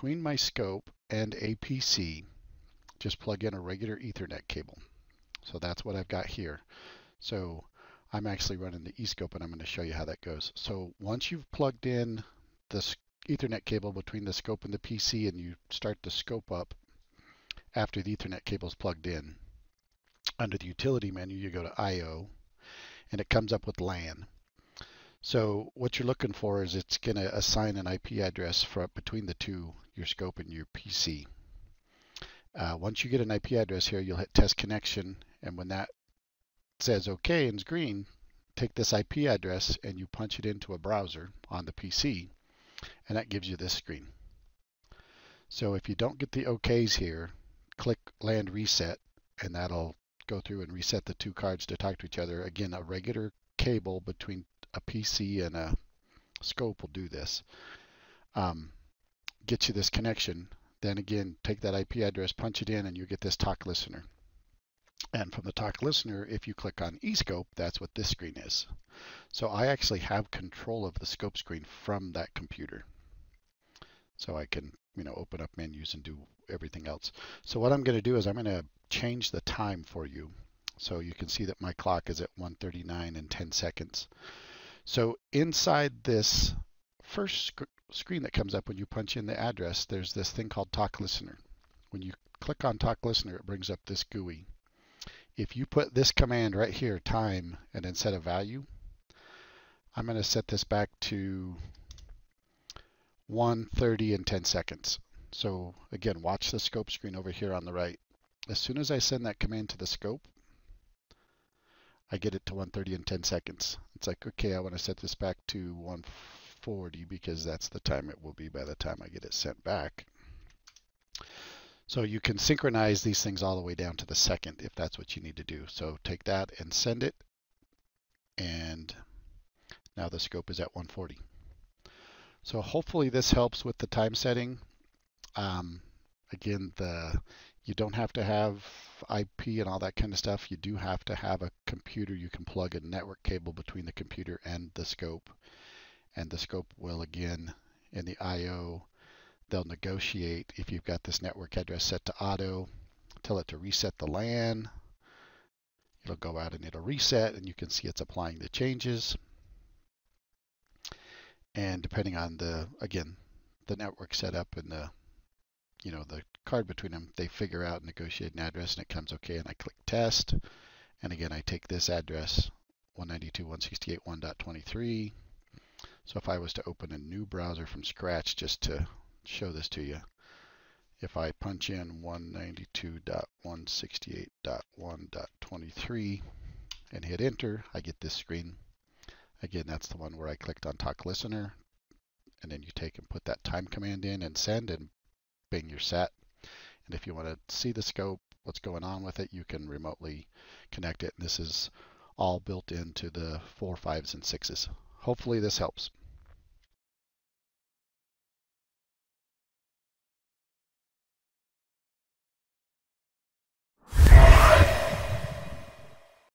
between my scope and a PC, just plug in a regular Ethernet cable. So that's what I've got here. So I'm actually running the eScope and I'm going to show you how that goes. So once you've plugged in the Ethernet cable between the scope and the PC and you start the scope up after the Ethernet cable is plugged in, under the utility menu you go to I.O. and it comes up with LAN. So what you're looking for is it's going to assign an IP address for between the two, your scope and your PC. Uh, once you get an IP address here, you'll hit test connection, and when that says OK and is green, take this IP address and you punch it into a browser on the PC, and that gives you this screen. So if you don't get the OKs here, click LAN reset, and that'll go through and reset the two cards to talk to each other. Again, a regular cable between a PC and a scope will do this. Um, get you this connection. Then again, take that IP address, punch it in, and you get this talk listener. And from the talk listener, if you click on eScope, that's what this screen is. So I actually have control of the scope screen from that computer. So I can, you know, open up menus and do everything else. So what I'm going to do is I'm going to change the time for you. So you can see that my clock is at 139 and 10 seconds. So inside this first sc screen that comes up when you punch in the address, there's this thing called Talk Listener. When you click on Talk Listener, it brings up this GUI. If you put this command right here, time, and then set a value, I'm going to set this back to 130 and 10 seconds. So again, watch the scope screen over here on the right. As soon as I send that command to the scope, I get it to 130 in 10 seconds. It's like, okay, I want to set this back to 140 because that's the time it will be by the time I get it sent back. So you can synchronize these things all the way down to the second if that's what you need to do. So take that and send it. And now the scope is at 140. So hopefully this helps with the time setting. Um, again, the you don't have to have IP and all that kind of stuff. You do have to have a computer. You can plug a network cable between the computer and the scope. And the scope will again, in the I.O., they'll negotiate if you've got this network address set to auto, tell it to reset the LAN. It'll go out and it'll reset and you can see it's applying the changes. And depending on the, again, the network setup and the, you know, the card between them, they figure out and negotiate an address and it comes okay and I click test. And again, I take this address 192.168.1.23. So if I was to open a new browser from scratch just to show this to you, if I punch in 192.168.1.23 and hit enter, I get this screen. Again, that's the one where I clicked on talk listener. And then you take and put that time command in and send and bing, set. And if you want to see the scope, what's going on with it, you can remotely connect it. And this is all built into the four, fives, and sixes. Hopefully this helps.